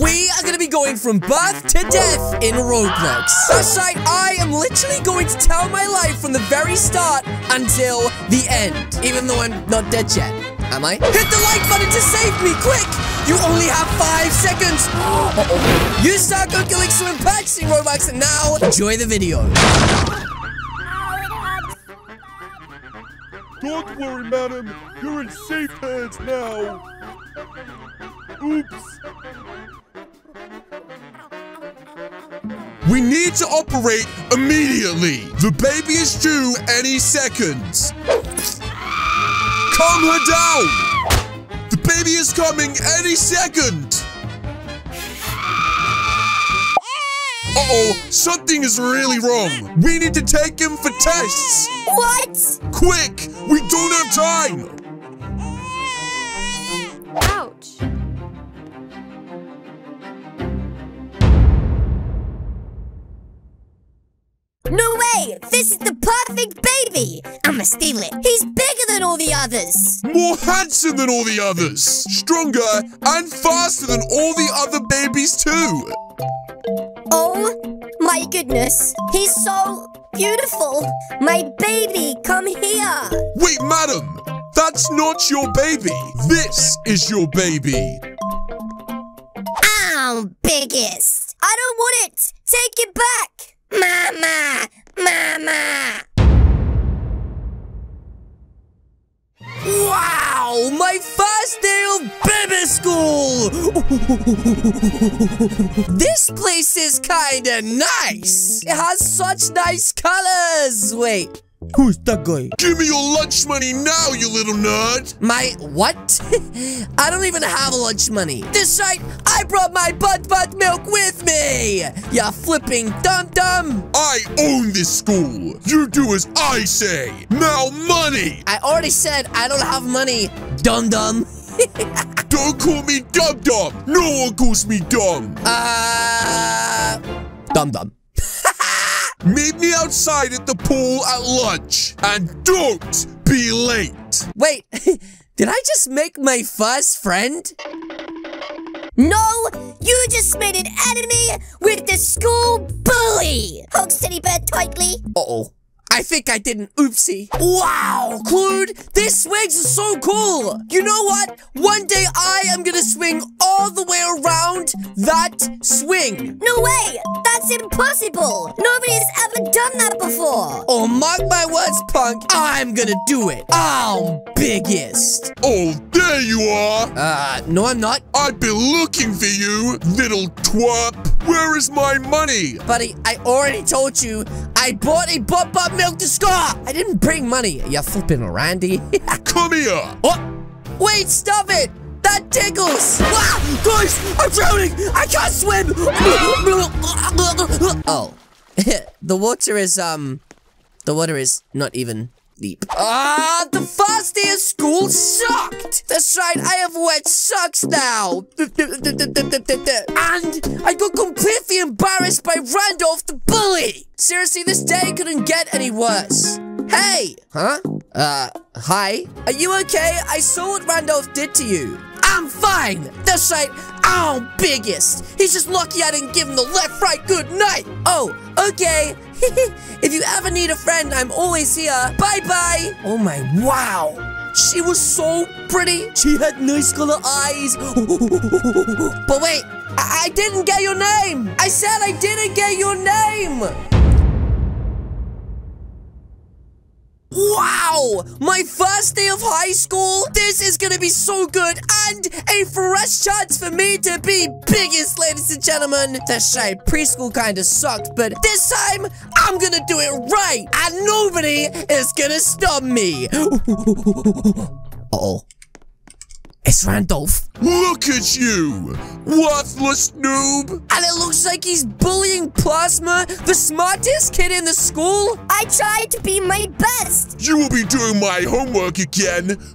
We are gonna be going from birth to death in Roblox. That's right, I am literally going to tell my life from the very start until the end. Even though I'm not dead yet. Am I? Hit the like button to save me, quick! You only have five seconds. Uh-oh. You start Go killing packs in Roblox and now enjoy the video. Don't worry, madam. You're in safe hands now. Oops. We need to operate immediately. The baby is due any second. Calm her down. The baby is coming any second. Uh-oh, something is really wrong. We need to take him for tests. What? Quick, we don't have time. This is the perfect baby! I'ma steal it. He's bigger than all the others. More handsome than all the others. Stronger and faster than all the other babies too. Oh my goodness. He's so beautiful. My baby, come here. Wait, madam. That's not your baby. This is your baby. I'm biggest. I don't want it. Take it back. Mama! Mama! Wow! My first day of baby school! this place is kinda nice! It has such nice colors! Wait, who's that guy? Give me your lunch money now, you little nerd. My what? I don't even have lunch money. This right, I brought my butt butt milk with me! Ya flipping dum-dum! I own this school. You do as I say. Now money. I already said I don't have money, dum-dum. Don't call me dum-dum. No one calls me dumb. Uh... Dum-dum. Meet me outside at the pool at lunch. And don't be late. Wait, did I just make my first friend? No! You just made an enemy with the school bully! Hold steady bed tightly. Uh-oh. I think I did an oopsie. Wow, Clued, this swings is so cool. You know what? One day I am gonna swing all the way around that swing. No way! That's impossible! Nobody's ever done that before! Oh, mark my words, punk. I'm gonna do it. I'm biggest. Oh, there you are. Uh, no, I'm not. I've been looking for you, little twerp. Where is my money? Buddy, I already told you I bought a butt butt milk to score. I didn't bring money. You flipping Randy. Come here. oh, wait, stop it. That tickles! Ah, guys, I'm drowning! I can't swim! oh. the water is, um... The water is not even deep. Ah, the first day of school sucked! That's right, I have wet socks now! And I got completely embarrassed by Randolph the bully! Seriously, this day couldn't get any worse. Hey! Huh? Uh, hi? Are you okay? I saw what Randolph did to you. I'm fine! That's right, I'm biggest! He's just lucky I didn't give him the left-right good night! Oh, okay. if you ever need a friend, I'm always here. Bye-bye! Oh my, wow! She was so pretty. She had nice color eyes. but wait, I, I didn't get your name. I said I didn't get your name. Wow! My first day of high school? This is gonna be so good and a fresh chance for me to be biggest, ladies and gentlemen. That's right, preschool kinda sucked, but this time I'm gonna do it right and nobody is gonna stop me. Uh-oh. It's Randolph. Look at you, worthless noob. And it looks like he's bullying Plasma, the smartest kid in the school. I tried to be my best! You will be doing my homework again.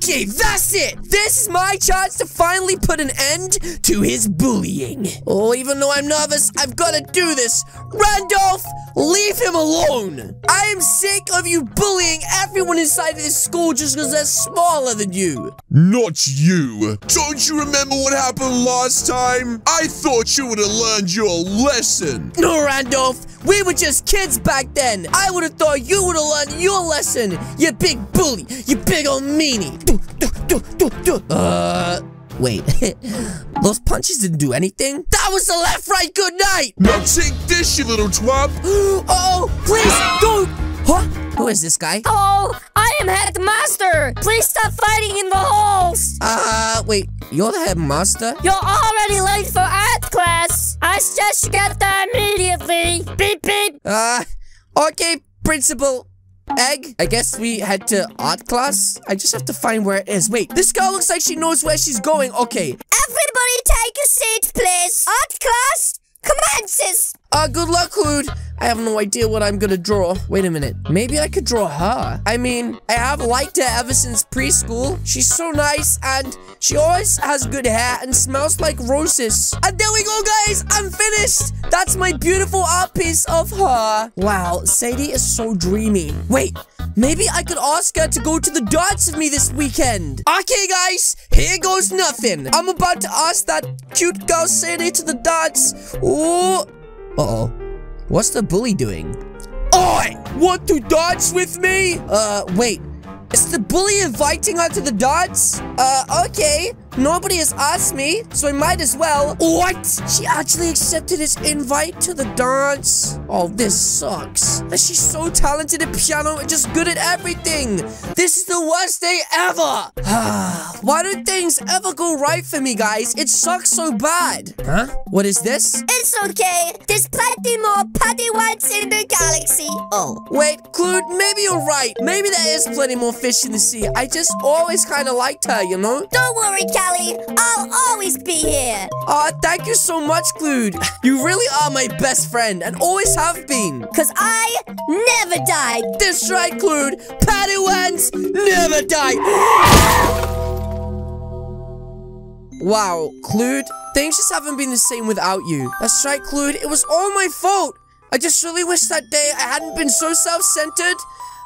Okay, that's it! This is my chance to finally put an end to his bullying. Oh, even though I'm nervous, I've got to do this. Randolph, leave him alone. I am sick of you bullying everyone inside of this school just because they're smaller taller than you. Not you. Don't you remember what happened last time? I thought you would have learned your lesson. No, Randolph, we were just kids back then. I would have thought you would have learned your lesson, you big bully, you big old meanie. Uh, wait. Those punches didn't do anything? That was the left, right, good night. Now take this, you little twab. oh, please don't. Huh? Who is this guy? Oh, I am headmaster. Please stop fighting in the halls. Uh, wait, you're the headmaster? You're already late for art class. I suggest you get there immediately. Beep beep. Uh, okay, Principal Egg. I guess we head to art class. I just have to find where it is. Wait, this girl looks like she knows where she's going. Okay. Everybody take a seat, please. Art class commences. Uh, good luck, Hood. I have no idea what I'm gonna draw. Wait a minute. Maybe I could draw her. I mean, I have liked her ever since preschool. She's so nice and she always has good hair and smells like roses. And there we go, guys. I'm finished. That's my beautiful art piece of her. Wow, Sadie is so dreamy. Wait, maybe I could ask her to go to the darts with me this weekend. Okay, guys, here goes nothing. I'm about to ask that cute girl Sadie to the darts. Ooh. Uh-oh. What's the bully doing? Oi! Want to dance with me? Uh, wait. Is the bully inviting her to the dance? Uh, okay. Nobody has asked me, so I might as well. What? She actually accepted his invite to the dance? Oh, this sucks. And she's so talented at piano and just good at everything. This is the worst day ever. Why do things ever go right for me, guys? It sucks so bad. Huh? What is this? It's okay. There's plenty more putty whites in the galaxy. Oh, wait, Clued, maybe you're right. Maybe there is plenty more fish in the sea. I just always kind of liked her, you know? Don't worry, Callie. I'll always be here. Aw, thank you so much, Clued. You really are my best friend and always have been. Cause I never died. That's right, Clued. Patty Wentz never die. wow, Clued, things just haven't been the same without you. That's right, Clued. It was all my fault. I just really wish that day I hadn't been so self-centered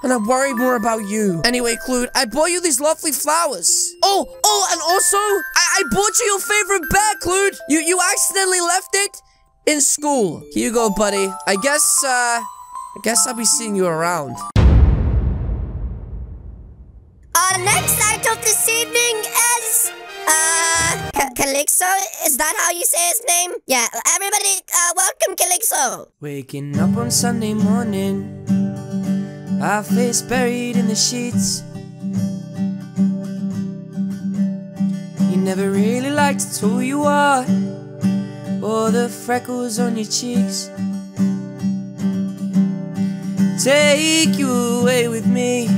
and I worried more about you. Anyway, Clued, I bought you these lovely flowers. Oh, oh, and also, I, I bought you your favorite bag, Clued. You, you accidentally left it in school. Here you go, buddy. I guess, uh, I guess I'll be seeing you around. Our next act of this evening is, uh, Ca- Calixo? Is that how you say his name? Yeah, everybody, uh, welcome Calixo. Waking up on Sunday morning, our face buried in the sheets. You never really liked who you are, or the freckles on your cheeks. Take you away with me,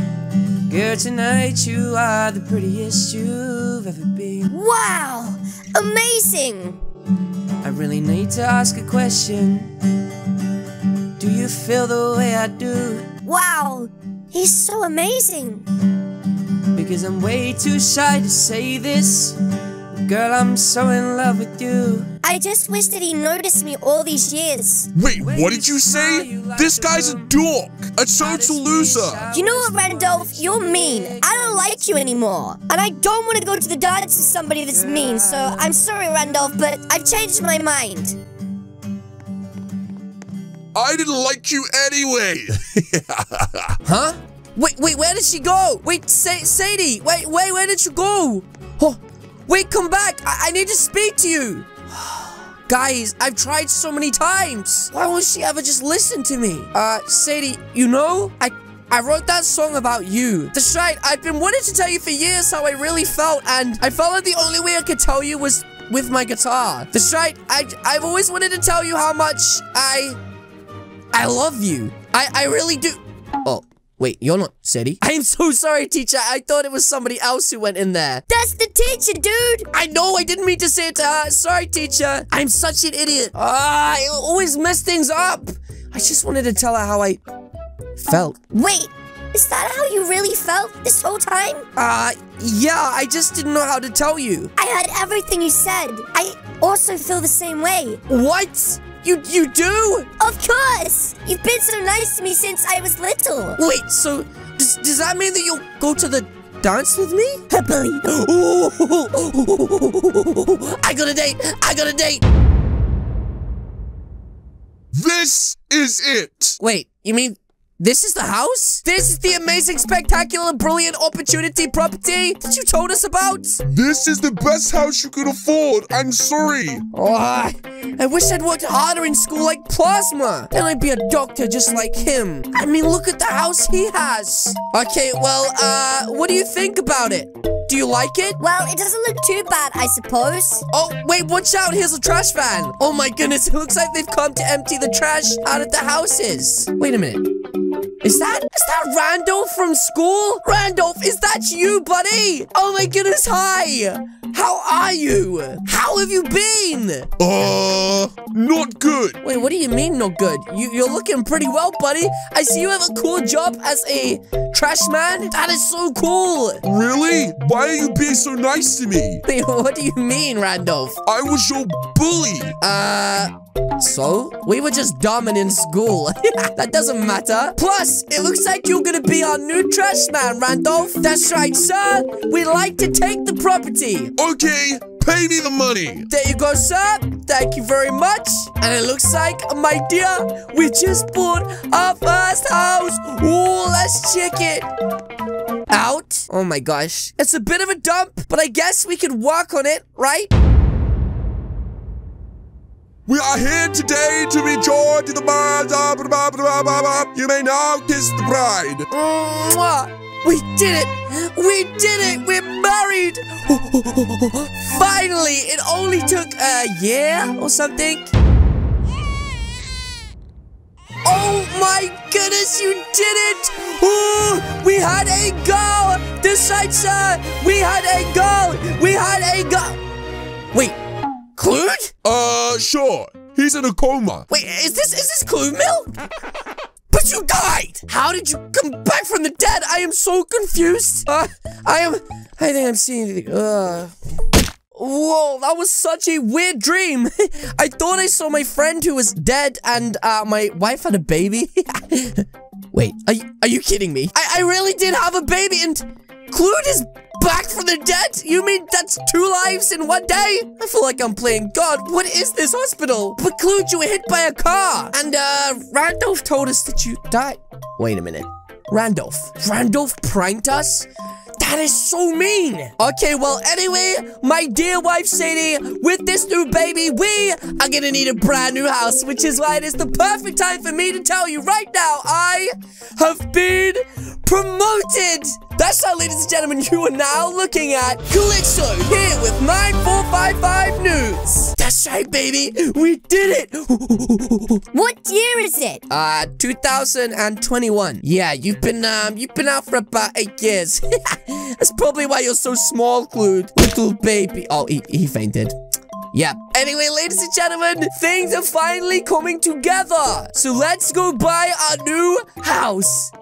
girl. Tonight you are the prettiest you've ever been. Wow, amazing. I really need to ask a question. Do you feel the way I do? Wow, he's so amazing. Because I'm way too shy to say this. Girl, I'm so in love with you. I just wish that he noticed me all these years. Wait, what did you say? This guy's a dork, a total loser. You know what, Randolph? You're mean. I don't like you anymore. And I don't want to go to the dance with somebody that's mean, so I'm sorry, Randolph, but I've changed my mind. I didn't like you anyway. Huh? Wait, wait, where did she go? Wait, Sa Sadie, wait, wait, where did you go? Oh, wait, come back. I, I need to speak to you. Guys, I've tried so many times. Why won't she ever just listen to me? Uh, Sadie, you know, I I wrote that song about you. That's right, I've been wanting to tell you for years how I really felt, and I felt like the only way I could tell you was with my guitar. That's right, I, I've always wanted to tell you how much I... I love you. I, I really do. Oh, wait, you're not Sadie? I am so sorry, teacher. I thought it was somebody else who went in there. That's the teacher, dude. I know, I didn't mean to say it to her. Sorry, teacher. I'm such an idiot. Ah, I always mess things up. I just wanted to tell her how I felt. Wait, is that how you really felt this whole time? Uh, yeah, I just didn't know how to tell you. I heard everything you said. I also feel the same way. What? You you do? Of course! You've been so nice to me since I was little. Wait, so does, does that mean that you'll go to the dance with me? Bully. I got a date. I got a date. This is it. Wait, you mean this is the house? This is the amazing, spectacular, brilliant opportunity property that you told us about? This is the best house you could afford. I'm sorry. Oh, I wish I'd worked harder in school like Plasma. Then I'd be a doctor just like him. I mean, look at the house he has. Okay, well, uh, what do you think about it? Do you like it? Well, it doesn't look too bad, I suppose. Oh, wait, watch out. Here's a trash van. Oh my goodness, it looks like they've come to empty the trash out of the houses. Wait a minute. Is that, is that Randolph from school? Randolph, is that you, buddy? Oh my goodness, hi. How are you? How have you been? Uh, not good. Wait, what do you mean not good? You, you're looking pretty well, buddy. I see you have a cool job as a trash man. That is so cool. Really? Why are you being so nice to me? Wait, what do you mean, Randolph? I was your bully. Uh, so? We were just dumb and in school. that doesn't matter. Plus, it looks like you're gonna be our new trash man, Randolph. That's right, sir. We like to take the property. Okay, pay me the money. There you go, sir. Thank you very much. And it looks like, my dear, we just bought our first house. Ooh, let's check it out. Oh my gosh. It's a bit of a dump, but I guess we can work on it, right? We are here today to to the bride. You may now kiss the bride. We did it! We did it! We're married! Finally! It only took a year or something. Oh my goodness, you did it! Ooh, we had a goal! This side, sir! We had a goal! We had a goal! Wait, Clued? Uh, sure. He's in a coma. Wait, is this is this Clue Milk? But you died! How did you come back from the dead? I am so confused. Uh, I am. I think I'm seeing. The, Uh. Whoa, that was such a weird dream. I thought I saw my friend who was dead and uh, my wife had a baby. Wait, are you, are you kidding me? I, I really did have a baby and Clued is back from the dead? You mean that's two lives in one day? I feel like I'm playing God. What is this hospital? Clued, you were hit by a car. And, uh, Randolph told us that you died. Wait a minute. Randolph. Randolph pranked us? That is so mean. Okay, well, anyway, my dear wife Sadie, with this new baby, we are gonna need a brand new house, which is why it is the perfect time for me to tell you right now, I have been promoted. That's right, ladies and gentlemen, you are now looking at Calixo here with 9455 News. That's right, baby. We did it. What year is it? Uh, 2021. Yeah, you've been, um, you've been out for about eight years. That's probably why you're so small, Clued. Little baby. Oh, he, he fainted. Yeah. Anyway, ladies and gentlemen, things are finally coming together. So let's go buy our new house.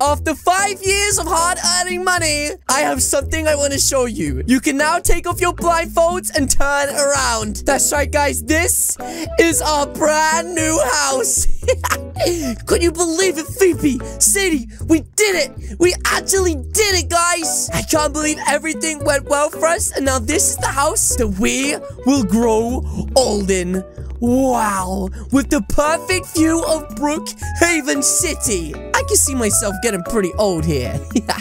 After five years of hard earning money, I have something I want to show you. You can now take off your blindfolds and turn around. That's right, guys. This is our brand new house. Could you believe it, Phoebe? Sadie, we did it. We actually did it, guys. I can't believe everything went well for us. And now this is the house that we will grow old in. Wow, with the perfect view of Brookhaven City. I can see myself getting pretty old here.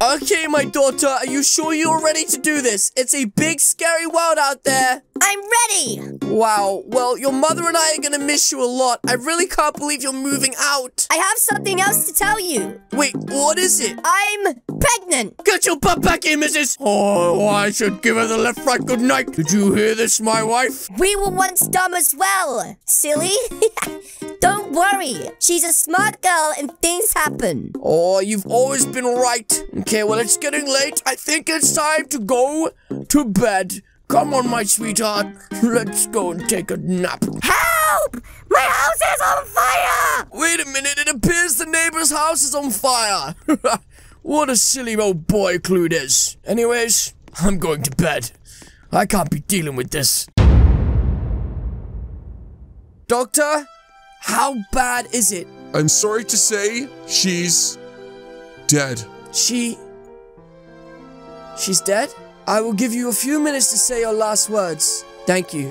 okay, my daughter, are you sure you're ready to do this? It's a big, scary world out there. I'm ready. Wow, well, your mother and I are gonna miss you a lot. I really can't believe you're moving out. I have something else to tell you. Wait, what is it? I'm pregnant. Get your butt back here, missus! Oh, I should give her the left right good night. Did you hear this, my wife? We were once dumb as well. Silly. Don't worry. She's a smart girl and things happen. Oh, you've always been right. Okay, well, it's getting late. I think it's time to go to bed. Come on, my sweetheart. Let's go and take a nap. Help! My house is on fire! Wait a minute, it appears the neighbor's house is on fire. what a silly old boy Clued is. Anyways, I'm going to bed. I can't be dealing with this. Doctor, how bad is it? I'm sorry to say, she's dead. She. She's dead? I will give you a few minutes to say your last words. Thank you.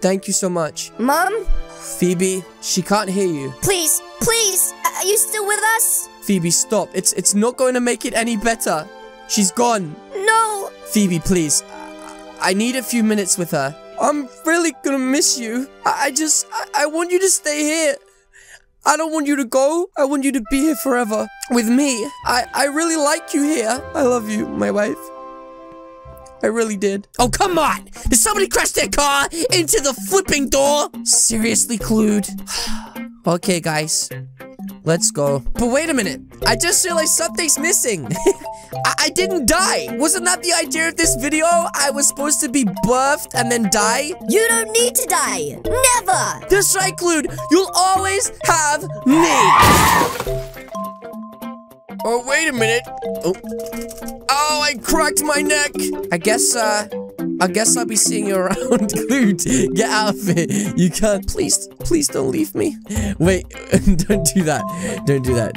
Thank you so much. Mom, Phoebe, she can't hear you. please, please, are you still with us? Phoebe, stop. It's it's not going to make it any better. She's gone. No. Phoebe, please. I need a few minutes with her. I'm really gonna miss you. I, I just, I, I want you to stay here. I don't want you to go. I want you to be here forever with me. I, I really like you here. I love you, my wife. I really did. Oh, come on! Did somebody crash their car into the flipping door? Seriously, Clued? Okay, guys. Let's go. But wait a minute. I just realized something's missing. I, I didn't die. Wasn't that the idea of this video? I was supposed to be buffed and then die? You don't need to die. Never. That's right, Clued. You'll always have me. Oh, wait a minute. Oh. oh, I cracked my neck. I guess, uh, I guess I'll be seeing you around, Clued. Get out of it. You can't. Please, please don't leave me. Wait, don't do that. Don't do that.